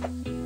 Bye.